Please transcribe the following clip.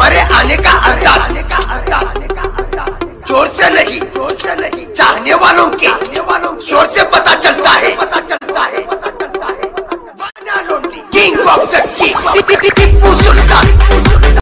हमारे आने का अंदाज। ज़ोर से नहीं ज़ोर से नहीं चाहने वालों के वालों शोर से पता चलता है। पता चलता है किंग ऑफ़ द किंग